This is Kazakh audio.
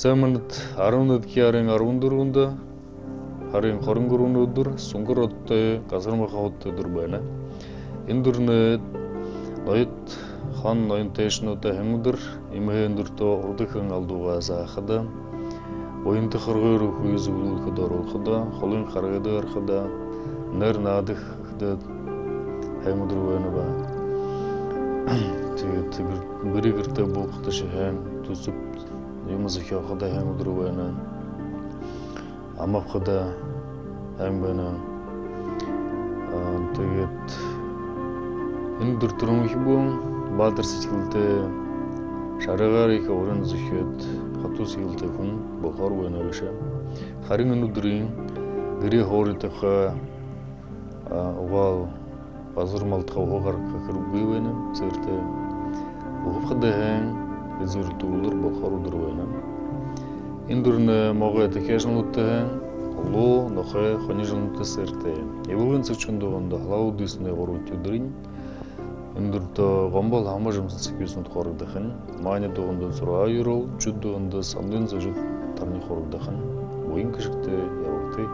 Сэмэнэт арунэд киарин арундурунда харин хорингурунудур сунгуротты казармахаутты дурбана. Индурнэт ноет хан ноен тэшнута хэмдэр имэхэндүртө урдыхан алдуга заахада Ойынты қырғыр үйіз ұлқыда ролқыда, қолын қарғыда арқыда, нәр надық да хәмдір өйні ба. Түсіп, емізі қиақыда хәмдір өйні. Амап қыда хәм бәні. Тегет, индір тұрын ұхи бұң, бадыр сетілді, шарығар екі орын зүхет, хату сигилте хүн бохор харин нудрин гри хорите ха вал пазур малтха хогар кахыр гывена церте ухып хаден изур тулур бохор уdur вена индурне мога текешн утте ло нохе хонижн утте серте евулын сычундогондо халау дисне горут удрин Үндүртө гомбол хама жымсын секюсун хорудахын. Майны дугундан сура юрол, чуд дугунда самдын зажыт тарни хорудахын. Ойын кышыкты, явыкты.